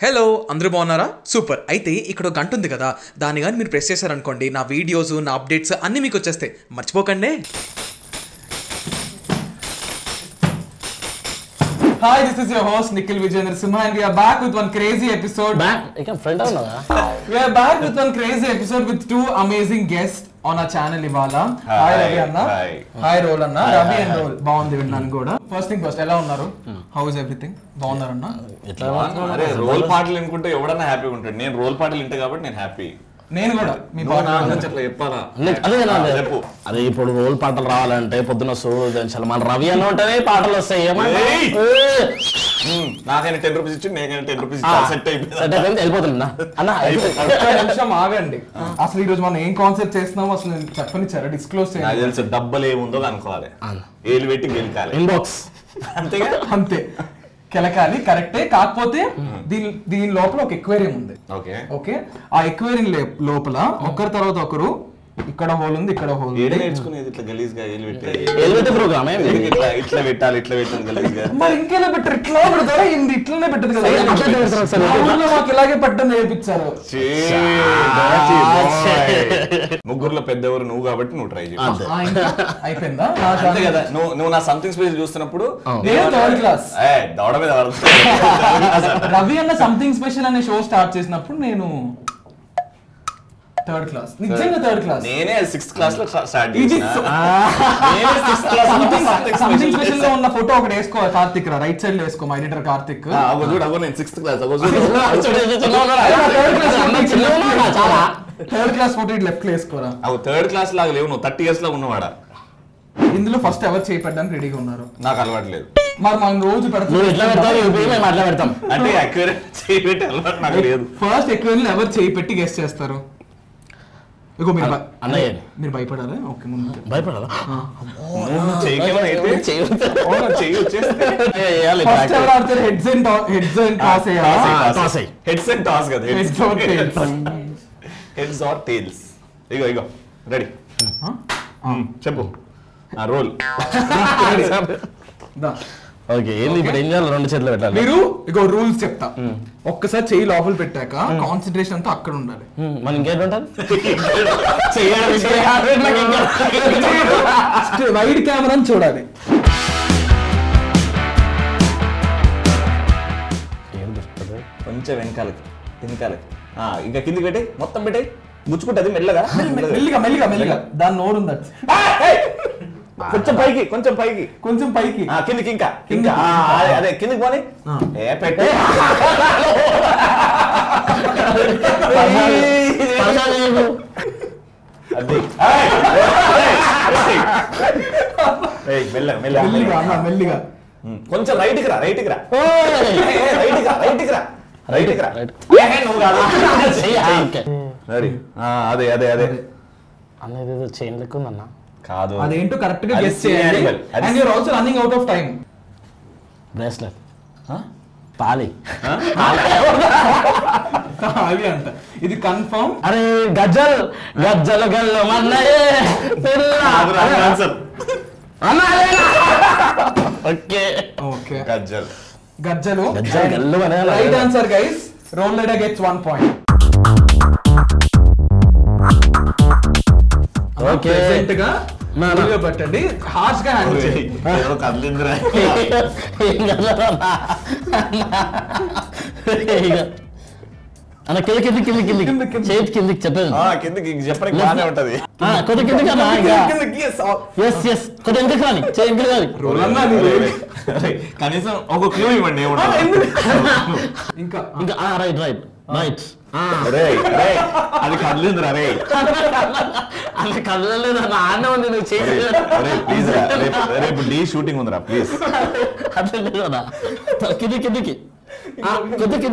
Hello అందరూ బాగున్నారా? Super అయితే ఇక్కడ గంట ఉంది కదా దాని కానీ మీరు ప్రెస్ చేశారనుకోండి నా వీడియోస్ నా అప్డేట్స్ అన్నీ మీకు వచ్చేస్తాయి. మర్చిపోకండి. Hi this is your host Nikhil Vijendar Simha and we are back with one crazy episode back ఇక ఫ్రెండ్ అవునా we are back with one crazy episode with two amazing guest on our channel ఇవాళ. Hi Ravi అన్న. Hi role అన్న. Ravi and role బాగుంది విన్నాను కూడా. First thing first ఎలా ఉన్నారు? హౌ ఇస్ ఎవ్రీథింగ్ బాగున్నారన్న? ఎట్లా? అరే రోల్ పాటలు వినుకుంటే ఎవడన్నా హ్యాపీగా ఉంటాడు. నేను రోల్ పాటలు వింటా కాబట్టి నేను హ్యాపీ. నేను కూడా మీ చెప్పాలా. చెప్పు. అదే ఇప్పుడు రోల్ పాటలు రావాలంటే పొద్దున సూర్యోదయం మన రవి అని ఉంటేనే పాటలు వస్తాయి. ఏమంటే నాకైనా టెన్ రూపీస్ ఇచ్చి నేనైనా టెన్ రూపీస్ సెట్ అయిపోయింది. వెళ్ళిపోతున్నా అన్న ఒక్క నిమిషం ఆగండి. అసలు ఈ రోజు మనం ఏం కాన్సెప్ట్ చేస్తున్నామో అసలు నేను చెప్పనిచ్చారా డిస్క్లోజ్ చేయాలి తెలుసు డబ్బలు ఏముందో అనుకోవాలి ఏలు పెట్టి గెలికాలి. ఇన్బాక్స్ అంతేగా? అంతే. కెలకాలి కరెక్టే. కాకపోతే దీని దీని లోపల ఒక ఎక్వేరియం ఉంది. ఓకే. ఓకే? ఆ ఎక్వేరియం లోపల ఒకరి తర్వాత ఒకరు ఇక్కడ హోల్ ఉంది ఇక్కడ హోల్ ఏడు ఉంది నేర్చుకునేది ఇట్లా గలీజ్గా ఏలు పెట్టి ఎలివేటర్ ప్రోగ్రామ్ ఎందుకు ఇట్లా ఇట్లా పెట్టాలి ఇట్లా పెట్టాలి గలీజ్గా? మరి ఇంకెలా పెట్టరు? ఇట్లా పెడతారా ఇంది ఇట్లనే పెట్టదు కదా. ఊర్లో మాకు ఇలాగే పట్టం నేర్పించారు. ముగ్గురులో పెద్దవారు నువ్వు కాబట్టి నువ్వు ట్రై చేయి. అంతే. ఆ, ఇంకా అయిపోయిందా? అంతే కదా. నువ్వు నువ్వు నా సంథింగ్ స్పేస్ చూస్తున్నప్పుడు నేను థర్డ్ క్లాస్ ఏ దవడ మీద రవి అన్న సంథింగ్ స్పెషల్ అనే షో స్టార్ట్ చేసినప్పుడు నేను థర్డ్ క్లాస్ నిజంగా థర్డ్ క్లాస్ నేనే సిక్స్త్ క్లాస్లో స్టార్ట్ సంథింగ్ స్పెషల్లో ఉన్న ఫోటో ఒకటి వేసుకో కార్తిక్ రా. రైట్ సైడ్లో వేసుకో మా ఎడిటర్ కార్తిక్ అగో నేను sixth class third class photo ఇటు లెఫ్ట్లో వేసుకోరా? అగో థర్డ్ క్లాస్ లాగా లేవు నువ్వు థర్టీ ఇయర్స్లో ఉన్నవాడా? ఇందులో ఫస్ట్ ఎవరు చేపట్టడానికి రెడీగా ఉన్నారు? నాకు అలవాటు లేదు. మరి మనం రోజు నువ్వు ఎట్లా మేము అట్లా పెడతాం. అంటే అక్యూరేట్ చేయబెట్టి అలవాటు నాకు లేదు. ఫస్ట్ ఎక్కువ ఎవరు చేయి పెట్టి గెస్ట్ చేస్తారు? ఇగో మీరు అన్నయ్య మీరు భయపడాలి? ఓకే ముందు భయపడాలా? Heads and heads and toss toss heads and toss కదా heads or tails heads or tails ఇగో ఇగో రెడీ చెప్పు. ఆ రోల్ ఓకే ఏంది ఇప్పుడు ఏం చేయాలి రెండు చేతులు పెట్టాలి. మీరు ఇగో రూల్స్ చెప్తా. ఒక్కసారి చెయ్యి లోపల పెట్టాక కాన్సన్ట్రేషన్ అంతా అక్కడ ఉండాలి. మరి ఇంకేంటి ఉంటుంది? వైడ్ కెమెరాని చూడాలి. కొంచెం వెనకాలకి వెనకాలకి ఆ, ఇంకా కిందికి పెట్టే మొత్తం పెట్టే గుచ్చుకుంటది మెల్లగా. మెల్లగా. మెల్లిగా మెల్లిగా. మెల్లిగా. దాని నోరు ఉంది అది. కొంచెం పైకి కొంచెం పైకి. కొంచెం పైకి. ఆ, కిందికి ఇంకా. ఇంకా. అదే, అదే కిందికి పోనీ. ఏ పెట్టే. అది. మెల్లగా కొంచెం రైట్కి రా రైట్కి రా. రైట్కి రా రైట్కి రా. రైట్కి రా. రైట్. నువ్వు కాదు. ఆ, అదే అదే అదే. అన్న ఇదేదో చైన్ లెక్క ఉందన్న. కాదు. అదేంటో కరెక్ట్గా గెస్ చేయాలి. And you're also running out of time bracelet? తాలి అది అంట. ఇది కన్ఫర్మ్ అరే గజ్జల్ గజ్జల గల్లు మన్నయే పిల్ల. ఆన్సర్? ఓకే. ఓకే. గజ్జల్. గజ్జలు. గజ్జల గల్లు అనే right answer guys Roll letter gets one point okay. ప్రెసెంట్గా పట్టండి. హార్ష్గా హ్యాండిల్ చేయండి. ఏదో కదిలిందిరా. ఏం కదలరా? ఇక. అన్న కింద కింద కింద కింది. కింద, కింద. చేతి కిందికి చెప్పేది. ఆ, కిందకి చెప్పడానికి బాగానే ఉంటది. ఆ, కొద్ది కిందికి అన్నా ఎస్ ఎస్ కొద్ది ఎందుకు రాని చేయి ఎందుకు రాని. కనీసం ఒక క్లూ ఇవ్వండి ఏమన్నా ఇంకా ఇంకా రైట్ రైట్ అరే అరే అది కదిలిందిరా రే అంత కళ్ళలేదు అన్న ఆడనే ఉంది నువ్వు చేయి. అరే ప్లీజ్ రా. రేపు రేపు డీ షూటింగ్ ఉందిరా ప్లీజ్ అట్లా లేదు కదా కింది కిందికి. కిందికి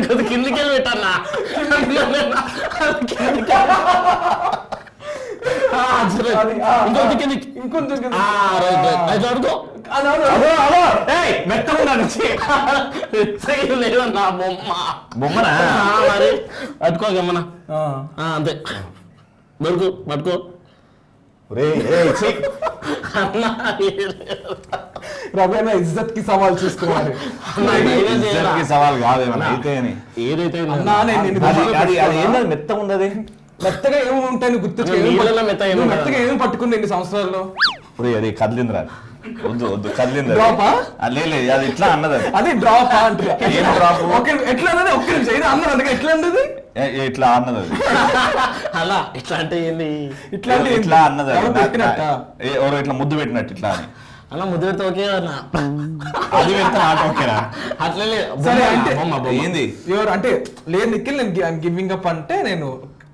కొద్ది కిందికి వెళ్ళి పెట్టన్నా అది, ఆ, ఇంకొద్ది కిందికి. ఇంకొంచెం అయితే అడుగు. నా బొమ్మ. మరి. పట్టుకో అంతే. పడుకో పట్టుకో. ఇజ్జత్కి సవాల్ చూసుకోవాలి. సవాల్ కాదు ఏమన్నా అయితే అది మెత్తగా ఉండదు మెత్తగా ఏమి ఉంటాయని గుర్తు మెత్తగా ఏమి పట్టుకుంది ఎన్ని సంవత్సరాల్లో? అది కదిలిందిరా. వద్దు వద్దు కదిలింది? లేదు అది ఇట్లా అన్నది అది. డ్రాప్ ఏం ఎట్లా? అన్నది? ఒక్క నిమిషం. ఇది అన్నది అందుకే ఎట్లా అన్నది? ఇట్లా అన్నది అది. అలా ఇట్లా అంటే ఏంది? ఇట్లాంటి ఇట్లా అన్నది. ఎవరు ఇట్లా ముద్దు పెట్టినట్టు ఇట్లా అని. అలా ముద్దు పెడితే ఓకే అన్న. అది పెడితే ఆట ఓకేనా? అట్లే లేదు. సరే, అంటే-. ఏంది? ఎవరు అంటే లేదు నిఖిల్ నేను గివింగ్ అప్ అంటే నేను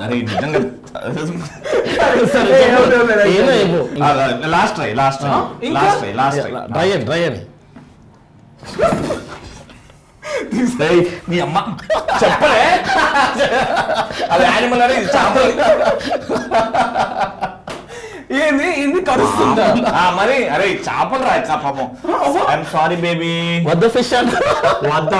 అరే నిజంగా last try last try? Last try last try dry అని డ్రై అని నీ అమ్మ. చెప్పలే అది యానిమల్ అని ఇది చేపలు. ఏంది? ఏంది? కరుస్తుందా? ఆ, మరి అరే చేపలు రా పాపం. ఐఎమ్ సారీ బేబీ వద్ద ఫిష్ అంటే? వాట్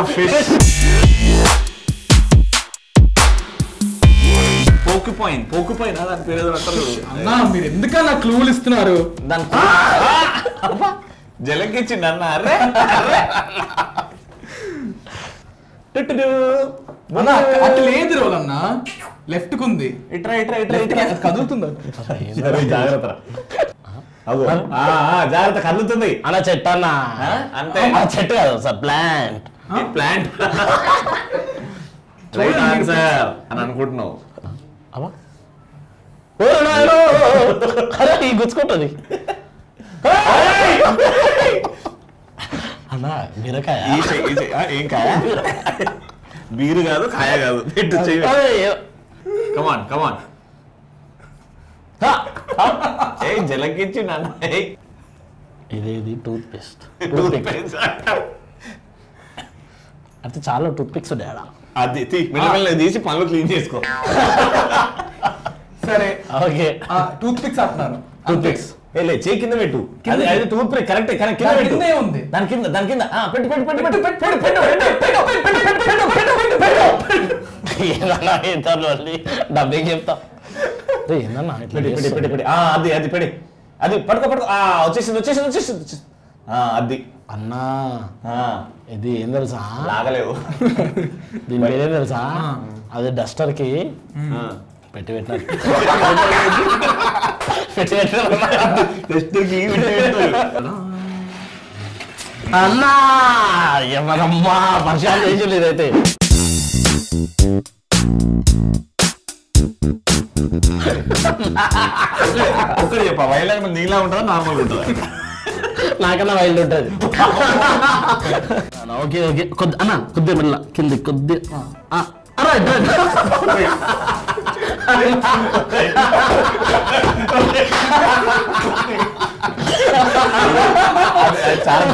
ద ఫిష్ పోకిపోయింది పోకిపోయినా దాని పేరు ఏదో అంటారు అన్నా మీరు ఎందుకన్నా క్లూలు ఇస్తున్నారు? దాని జలకిచ్చిండి అన్న అరే టుట్టుడు. అన్న అట్లా లేదు రోల్ అన్న. లెఫ్ట్ కుంది ఇట్రా ఇట్రా ఇట్రా. ఇట్రా కదులుతుందా జాగ్రత్త రా. అగో. ఆ, ఆ, జాగ్రత్త కదులుతుంది. అలా చెట్టు అన్న. అంతే. ఆ చెట్టు కాదు sir plant. Plant. Right answer అని అనుకుంటున్నావు. అమ్మా? అరే గుచ్చుకుంటుంది అన్న బీరకాయ. ఏం కాయ? బీరు కాదు కాయ కాదు. పెట్టు కమాన్ కమాన్ ఏ జలకిచ్చి నాన్న ఇదేది టూత్ పేస్ట్ టూత్ పేస్ట్ అంటే చాలా టూత్ పిక్స్ ఉన్నాయా అది తీ మెల్లమెల్ల తీసి పనులు క్లీన్ చేసుకో సరే ఓకే టూత్ పిక్స్ అంటున్నారు టూత్ పిక్స్ చేయి కింద పెట్టు అది అది టూత్ బ్రేక్ కరెక్ట్ కరెక్ట్ కింద దాని పెట్టు కిందే ఉంది. దాని కింద దాని కింద ఆ, పెట్టు పెట్టు పెట్టు పెట్టు పెట్టు, పెట్టు, పెట్టు, పెట్టు, పెట్టు, పెట్టు, పెట్టు, పెట్టు, పెట్టు, పెట్టు, మళ్ళీ డబ్బేకి చెప్తా ఏందన్నా ఇట్లా పెడి పెడి పెడి పెడి ఆ అది అది పెడి అది పట్టుకో ఆ వచ్చేసింది వచ్చేసింది వచ్చేసింది వచ్చేసింది. ఆ అది అన్నా. ఆ. ఇది ఏం తెలుసా? లాగలేవు. దీని పేరేం తెలుసా? అది డస్టర్కి. పెట్టి పెట్టినట్టు పెట్టి పెట్టినట్టు టెస్ట్కి పెట్టు. అన్నా! ఎవరమ్మా? పరిచయాలు చేసి ఇదైతే ఒక్కటి చెప్పా వైలాగ్ నీలా ఉంటుందా నార్మల్ ఉంటుందా? నాకన్నా వైల్డ్ ఉంటుంది. Okay okay. కొద్ది అన్న కొద్ది మెల్ల కింది కొద్ది. చాలా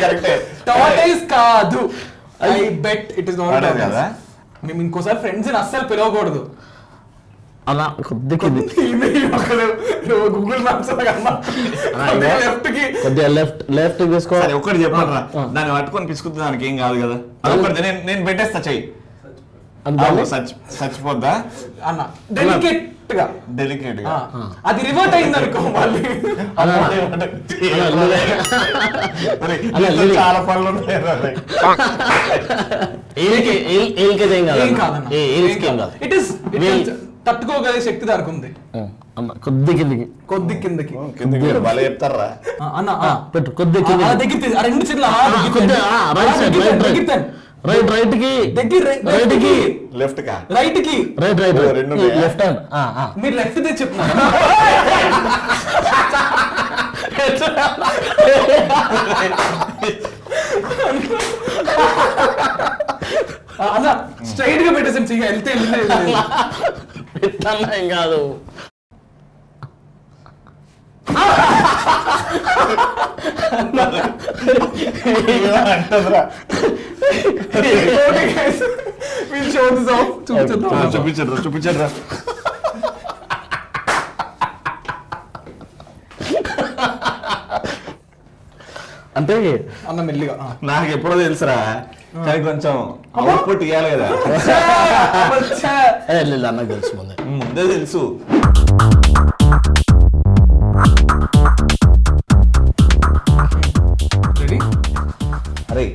కరెక్ట్ కాదు. I bet it is not కదా. మేము ఇంకోసారి ఫ్రెండ్స్ అస్సలు పిలవకూడదు. అలా గూగుల్ మ్యాప్స్ లెఫ్ట్కి. కొద్దిగా లెఫ్ట్ లెఫ్ట్ తీసుకో. సరే ఒక్కటి చెప్పండి ఆ. దాన్ని పట్టుకొని పిసుకుతుంది దానికి ఏం కాదు కదా. అదొకటి నేను నేను పెట్టేస్తా చెయ్యి. చచ్చిపోద్దా అన్న డెలికేట్ డెలికేట్గా. అది రివర్ట్ అయింది అనుకో మళ్ళీ చాలా పనులు ఇట్ ఇస్ తట్టుకోగలిగే శక్తి దారుకుంది కొద్ది కిందకి. కొద్ది కిందకి. కిందకి భలే చెప్తారా? అన్న పెట్టు కొద్ది కింద రెండు చిన్న రైట్ రైట్కి దగ్గర రైట్కి. లెఫ్ట్ కా రైట్కి రైట్ రైట్ రెండు లెఫ్ట్ హ్యాండ్ మీరు లెఫ్ట్ దే చెప్తున్నారు అన్న స్ట్రైట్గా పెట్టేసాం చెయ్యి వెళ్తే వెళ్ళిందే కాదు. అంటదిరా. చూపించేద్దాం. చూపించండి చూపించండి అంటే అన్న మెల్లిగా. నాకు ఎప్పుడో తెలుసురా కానీ కొంచెం అవుట్పుట్ ఇవ్వాలి కదా అబ్బచ్చా. ఏ, లేదు అన్నకు తెలుసు ముందే ముందే తెలుసు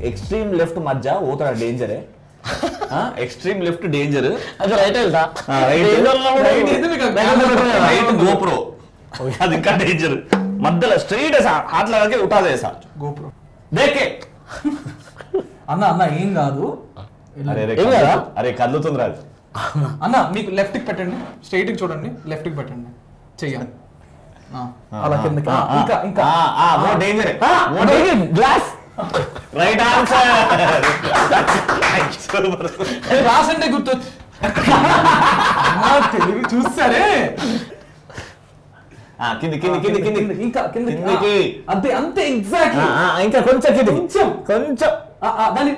ఎక్స్ట్రీమ్ లెఫ్ట్ మధ్య పోతాడు? డేంజరే ఎక్స్ట్రీమ్ లెఫ్ట్ డేంజర్ అది రైట్ వెళ్తా. రైట్ గోప్రో అది ఇంకా డేంజర్ మధ్యలో స్ట్రైట్ లగాకే ఉఠా దేసా GoPro. దేకే అన్న అన్న ఏం కాదు. అరే కదులుతుంది రాదు అన్న మీకు లెఫ్ట్కి పెట్టండి. స్ట్రైట్కి చూడండి. లెఫ్ట్కి పెట్టండి. చెయ్యాలి ఆ, అలా కిందకి. ఇంకా ఇంకా. డేంజర్ గ్లాస్ రైట్ ఆన్సర్ రాసంటే అమ్మా, తెలివి చూస్తారే. కింది కింది కింది కింది ఇంకా కింద కిందకి. అంతే అంతే ఎగ్జాక్ట్లీ ఇంకా కొంచెం కింది. కొంచెం. కొంచెం. దాని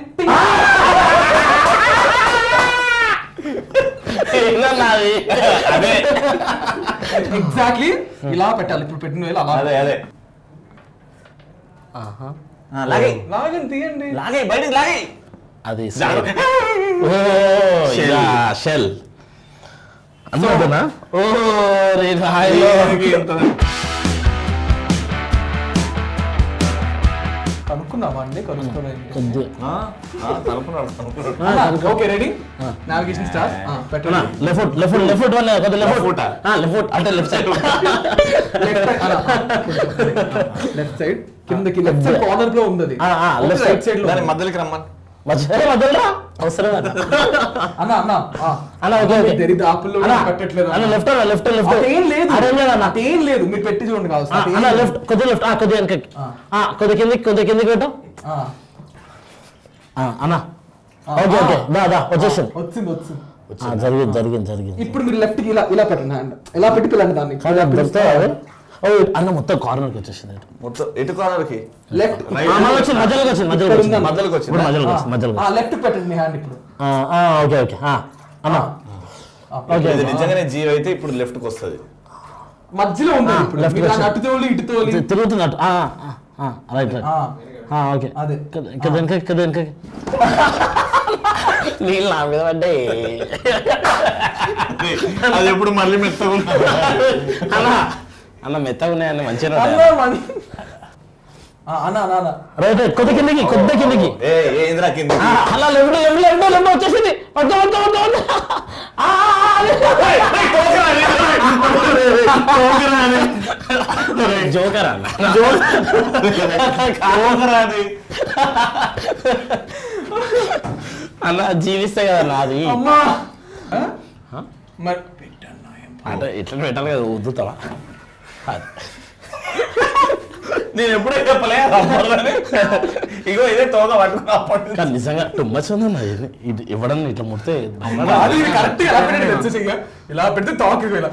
ఎగ్జాక్ట్లీ ఇలా పెట్టాలి. ఇప్పుడు పెట్టిన వేలు అలా. అదే అదే. లాగే తీయండి. లాగే బయటికి లాగే అది. షెల్. ఓ రే కనుక్కున్నావా అండి? కనుక్కోలేదు. Okay ready? నావిగేషన్ స్టార్ట్ పెట్టండి. లెఫ్ట్ లెఫ్ట్ లెఫ్ట్ వన్ కొద్ది Left లెఫ్ట్ foot. ఆ? లెఫ్ట్ అంటే లెఫ్ట్ సైడ్ లెఫ్ట్ సైడ్ కిందకి లెఫ్ట్ సైడ్ కార్నర్లో ఉంది అది ఆ, ఆ, left రైట్ side. సైడ్లో దాని. మధ్యలోకి రమ్మని. మధ్యలో అవసరం అన్న అన్న ఆ. అన్న, లెఫ్ట్ అన్న లెఫ్ట్ లెఫ్ట్ అదేం లేదు. అదేం లేదు అన్న. అదేం లేదు. మీరు పెట్టి చూడండి అన్న లేదు. లెఫ్ట్ కొద్ది లెఫ్ట్ ఆ కొద్ది వెనకకి. ఆ. ఆ కొద్ది కిందికి కొద్ది కిందికి పెట్టు. ఆ. ఆ, అన్న. ఆ, ఓకే ఆ. ఓకే. దా దా వచ్చేసింది. వచ్చింది వచ్చింది. ఆ, జరిగింది జరిగింది జరిగింది. ఇప్పుడు మీరు లెఫ్ట్కి ఇలా ఇలా పెట్టండి హ్యాండ్ ఇలా పెట్టి పిల్లండి దాన్ని? ఓ అన్న మొత్తం కార్నర్కి వచ్చేసింది మొత్తం ఎటు కార్నర్కి లెఫ్ట్ వచ్చింది మధ్యలోకి వచ్చింది మధ్యలోకి వచ్చింది? మధ్యలోకి వచ్చిందా? మధ్యలోకి వచ్చింది మధ్యలోకి. లెఫ్ట్ పెట్టండి మీ హ్యాండ్ ఇప్పుడు. ఆ, ఆ, ఓకే ఓకే. ఆ, అన్న. ఓకే ఇది నిజంగానే జీరో అయితే ఇప్పుడు లెఫ్ట్కి వస్తుంది. మధ్యలో ఉంది ఇప్పుడు. వచ్చి- అటు తోలి ఇటు తోలి. తి- తిరుగుతున్నట్టు ఆ, ఆ, ఆ, రైట్ రైట్ ఆ, ఆ, ఓకే. అదే. ఇక్కడ- వెనక ఇక్కడ వెనక. నీళ్ళు నా మీద పడ్డాయి. అది ఎప్పుడు మళ్ళీ మెత్తగా ఉంటుంది. అన్న మెత్తగా ఉన్నాయన్న మంచిగా రైట్ రైట్ కొద్ది కిందకి కిందకి. అలా లెఫ్ట్ లెఫ్ట్ లెఫ్ట్ లెఫ్ట్ వచ్చేసింది. పట్టు పట్టు పట్టు పట్టు ఆ, ఆ, అదే. జోకర్ అన్న. అన్న జీవిస్తే కదా నాది అమ్మా. ఆ? మరి పెట్టన్నా ఏం అంటే ఇట్లా పెట్టాలి కదా వద్దుతావా అది. నేను ఎప్పుడే చెప్పలే. ఇగో ఇదే తోక పట్టుకుని అప్పటి నుంచి. కానీ నిజంగా టూ మచ్ ఉందన్న ఇది. ఇది ఇవ్వడం ఇట్లా ముడితే కరెక్ట్ ఇలా పెడితే తాక్ ఇట్లా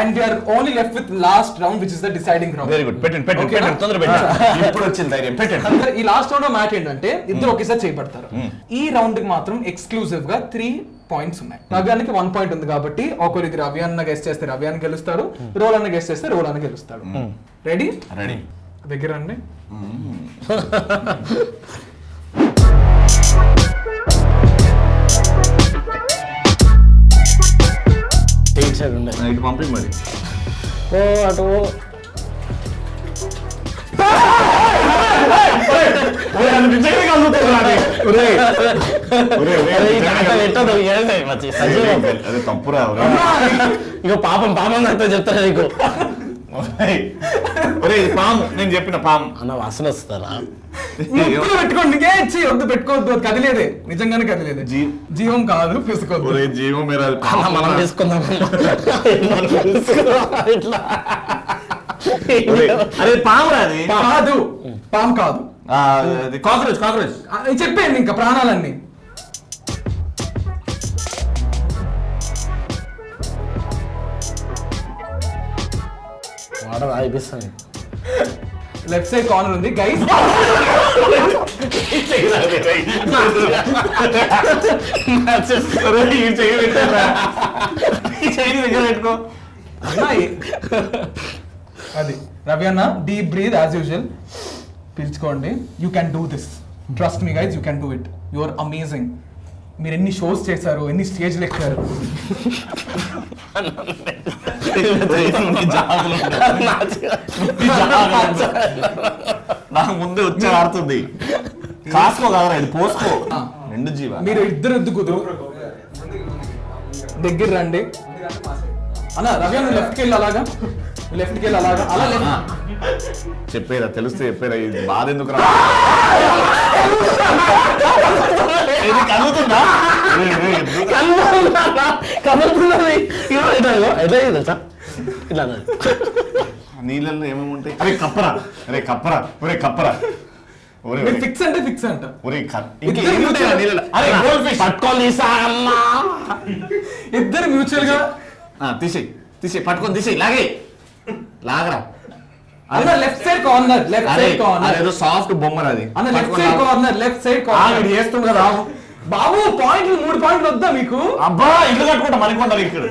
and only left with last round which is the deciding round very good పెట్టండి పెట్టండి. పెట్టండి తొందర పెట్టండి. ఇప్పుడు వచ్చింది ధైర్యం. పెట్టండి. ఈ లాస్ట్ రౌండ్లో మ్యాచ్ ఏంటంటే ఇద్దరు ఒకేసారి చేయబడతారు ఈ రౌండ్కి మాత్రం ఎక్స్క్లూజివ్గా త్రీ పాయింట్స్ ఉన్నాయి రవ్యానికి వన్ పాయింట్ ఉంది కాబట్టి ఒకరు ఇది రవి అన్న గెస్ట్ చేస్తే రవి అన్న గెలుస్తాడు రోల్ అన్న గెస్ట్ చేస్తే రోల్ అన్న గెలుస్తాడు రెడీ రెడీ దగ్గర అండి పంపి మరి ఓ అటు పెట్టదు. అదే తప్పురా ఇగో పాపం పాపం అంతా చెప్తాను నీకు? ఒరే పాము నేను చెప్పిన పాము. అన్న వాసన వస్తారా ముక్కులో పెట్టుకోండి ఇంకే ఇచ్చి వద్దు పెట్టుకోవద్దు అది కదిలేదే. నిజంగానే కదిలేదే. జీ- జీవం కాదు పిసుకోవద్దు ఒరే జీవం మీరు అది మనం తీసుకుందాం. ఇట్లా. అరే పాము అది? కాదు పాము కాదు. Cockroach cockroach. చెప్పేయండి ఇంకా ప్రాణాలన్నీ. ఆర్డర్ అయిపిస్తాను లెఫ్ట్ సైడ్ కార్నర్ ఉంది గైస్ అది. రవి అన్న deep breath as usual పీల్చుకోండి. You can do this trust me guys you can do it you are amazing మీరు ఎన్ని షోస్ చేశారు ఎన్ని స్టేజ్లు ఎక్కారు నాకు ముందే వచ్చి ఆడుతుంది కాసుకో కదరా ఇది పోసుకో రెండు జీవ మీరు ఇద్దరు ఇద్దరు దగ్గర రండి. అన్న రవి లెఫ్ట్కి వెళ్ళి అలాగా? లెఫ్ట్కి వెళ్ళి అలాగా? అలా చెప్పేరా తెలిస్తే చెప్పేరా ఇది బాధ ఎందుకు రా? కలుగుతుందా తెలుసా. నీళ్ళల్లో ఏమేమి ఉంటాయి? అరే కప్పరా అరే కప్పరా ఒరే కప్పరా. ఫిక్స్ అంటే ఫిక్స్ అంట. ఒరే అరే గోల్డ్ ఫిష్ పట్టుకొని ఇద్దరు మ్యూచువల్గా తీసేయి తీసేయి పట్టుకొని తీసేయి లాగే లాగరా. అన్న లెఫ్ట్ సైడ్ కార్నర్ లెఫ్ట్ అరే సైడ్ కార్నర్ అదేదో సాఫ్ట్ అది. అన్న left side. Corner left side corner కదా బాబు పాయింట్లు మూడు పాయింట్లు వద్దా మీకు? అబ్బా ఇల్లు కట్టుకుంటా మణికొండలు ఇక్కడ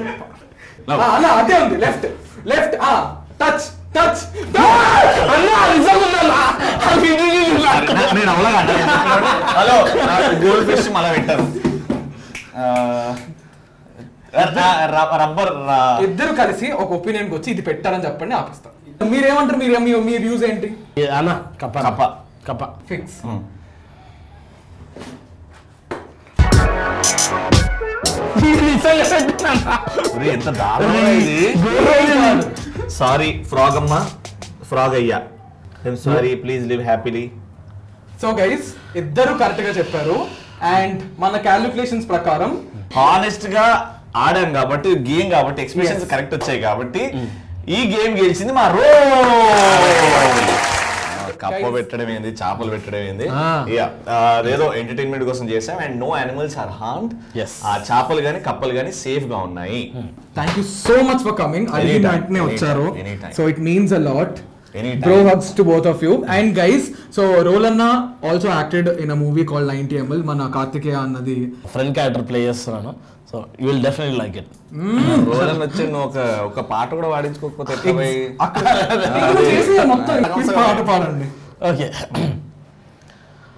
ఆ, అన్న అదే ఉంది లెఫ్ట్ లెఫ్ట్ ఆ టచ్ టచ్ అన్నా నిజంగా నేను అవలగా హలో గోల్డ్ ఫిష్ మళ్ళా పెట్టారు. రబ్బర్ ఇద్దరు కలిసి ఒక ఒపీనియన్ వచ్చి ఇది పెట్టారని చెప్పండి ఆపిస్తాం. మీరేమంటారు మీరు మీ మీ వ్యూస్ ఏంటి? అన్న కప్ప కప్ప. కప్ప. ఫిక్స్ ఎంత దారుణం ఇది. సారీ ఫ్రాగ్ అమ్మా. ఫ్రాగ్ అయ్యా. Sorry please live happily so guys ఇద్దరు కరెక్ట్గా చెప్పారు. అండ్ మన క్యాలిక్యులేషన్స్ ప్రకారం హానెస్ట్గా ఆడాం కాబట్టి గేమ్ కాబట్టి ఎక్స్ప్రెషన్స్. కరెక్ట్ వచ్చాయి కాబట్టి ఈ గేమ్ గెలిచింది మా రో కప్ప. పెట్టడం ఏంది చేపలు పెట్టడం ఏంది. అదేదో ఎంటర్టైన్మెంట్ కోసం చేసాం and no animals are harmed Yes. ఆ చేపలు గానీ కప్పలు గానీ సేఫ్గా ఉన్నాయి. Thank you so much for coming వెంటనే వచ్చారు. So it means a lot. Bro hugs to both of you and guys so రోలన్న also acted in a movie call ninety ML మన కార్తికేయ అన్నది. ఫ్రెండ్ క్యారెక్టర్ ప్లే చేస్తున్నాను. So you will definitely like it రోజున వచ్చి నువ్వు ఒక ఒక పాట కూడా పాడించుకోకపోతే ఎట్లా పోయి? అక్కడ ఇక్కడ చేసి మొత్తం. ఈ పాట పాడండి. ఓకే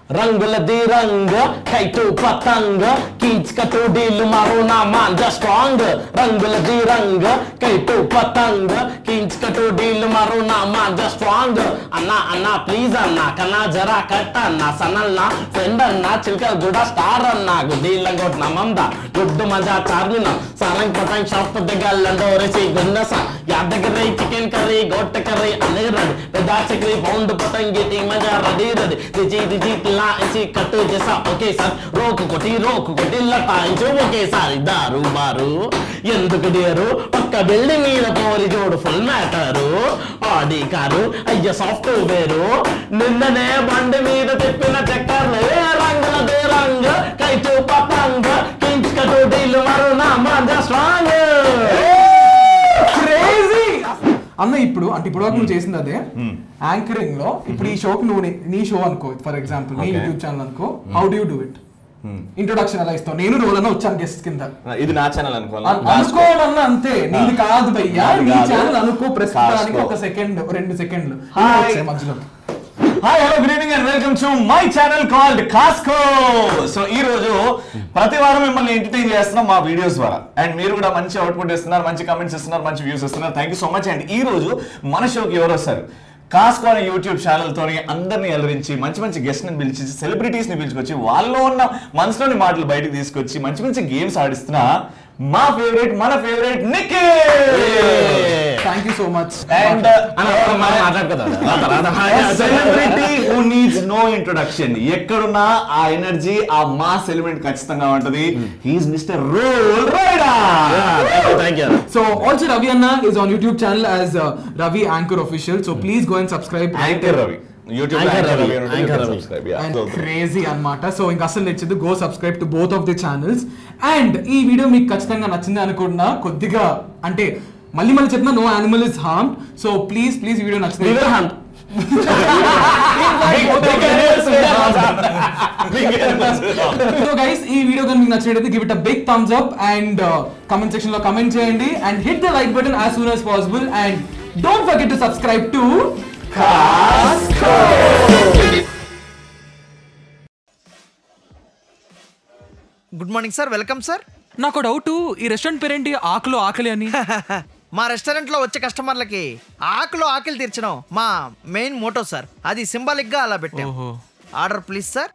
రంగులది రంగ్ కైటు పతంగ్ కీచ్ కటు డీల్ మారు నా మాంజ స్ట్రాంగ్. రంగులది రంగ్ కైటు పతంగ్ కీచ్ కటు డీల్ మారు నా మాంజ స్ట్రాంగ్. అన్న అన్న ప్లీజ్ అన్న కన్నా జరా కట్ అన్న సనల్న ఫ్రెండ్ అన్న చిల్కల్ గుడ స్టార్ అన్న గుడ్డీల గొట్ నమంద గుడ్డు మజా చార్మిన సరంగ్ పతంగ్ షాప్ దిగల్లండో రేసి గుండస యాదగిరి చికెన్ కర్రీ గొట్ట కర్రీ అన్ని రెడీ పెద్ద చక్రీ పౌండ్ పతంగి టీ మజా రెడీ రెడీ దిజి దిజి తిల్లా ఇసి కట్టు చేసా ఒకేసారి రోకు కొట్టి రోకు కొట్టి లటాయించు ఒకేసారి దారు బారు ఎందుకు దేరు పక్క బిల్డింగ్ మీద పోరి జోడు ఫుల్ మ్యాటరు ఆడి కారు అయ్య సాఫ్ట్వేరు నిన్ననే బండి మీద తిప్పిన చక్కర్లే రంగులదే రంగు కైటు పతంగ కించ్ కటు డీలు మరు నా మంద స్ట్రాంగ్ అన్న ఇప్పుడు అంటే ఇప్పుడు వరకు నువ్వు చేసింది అదే. యాంకరింగ్లో ఇప్పుడు ఈ షోకి నువ్వు నీ- షో అనుకో ఫర్ ఎగ్జాంపుల్ నీ. యూట్యూబ్ ఛానల్ అనుకో how do do it? Introduction ఎలా ఇస్తావు? నేను రోల్ అన్న వచ్చాను గెస్ట్ కింద. ఇది నా ఛానల్ అన్- అనుకోవాలి అనుకోవాలన్నా అంతే. నీది కాదు భయ్యా. నీ. ఛానల్ అనుకో ప్రస్తుతానికి. ఒక సెకండ్ రెండు సెకండ్లు. మధ్యలో hi hello good evening and welcome to my channel called Costco so ఈ రోజు ప్రతి వారం మిమ్మల్ని ఎంటర్టైన్ చేస్తున్నాం మా వీడియోస్ ద్వారా. అండ్ మీరు కూడా మంచి అవుట్పుట్ ఇస్తున్నారు మంచి కమెంట్స్ ఇస్తున్నారు మంచి వ్యూస్ ఇస్తున్నారు. Thank you so much and ఈ రోజు మన షోకి ఎవరు వస్తారు? కాస్కో అనే యూట్యూబ్ ఛానల్ తోని అందరిని అలరించి మంచి మంచి గెస్ట్ని పిలిచి సెలబ్రిటీస్ని పిలుచుకొచ్చి వాళ్ళలో ఉన్న మనసులోని మాటలు బయటకు తీసుకొచ్చి మంచి మంచి గేమ్స్ ఆడిస్తున్న మా ఫేవరెట్ మన favourite నికే thank you so much and celebrity who needs no introduction ఎక్కడున్నా ఆ ఎనర్జీ ఆ మాస్ ఎలిమెంట్ ఖచ్చితంగా ఉంటది. He's mister roll rider so also Ravi అన్న is on YouTube channel as Ravi anchor official so please go and subscribe anchor Ravi crazy అన్నమాట. So ఇంకా అసలు నచ్చింది go subscribe to both of the channels and ఈ video మీకు ఖచ్చితంగా నచ్చింది అనుకున్నా కొద్దిగా అంటే మళ్ళీ మళ్ళీ చెప్తున్నా no animal is harm so please please video నచ్చింది. సో గైస్ ఈ వీడియో కనుక మీకు నచ్చినట్లయితే give it a big thumbs up and comment సెక్షన్లో కమెంట్ చేయండి. And hit the like button as soon as possible and don't forget to subscribe to good morning sir welcome sir. నాకు doubt ఈ restaurant పేరేంటి? ఆకులు ఆకలి అని. మా రెస్టారెంట్లో వచ్చే కస్టమర్లకి ఆకులు ఆకలి తీర్చడం మా మెయిన్ మోటో సార్. అది సింబాలిక్గా అలా పెట్టాం. ఓహో. Order please sir.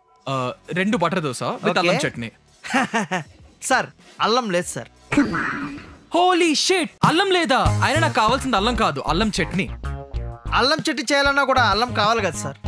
రెండు బటర్ దోశ విత్ అల్లం చట్నీ. సార్ అల్లం లేదు సార్. Holy shit! అల్లం లేదా? అయినా నాకు కావాల్సింది అల్లం కాదు అల్లం చట్నీ. అల్లం చెట్టు చేయాలన్నా కూడా అల్లం కావాలి కదా సార్.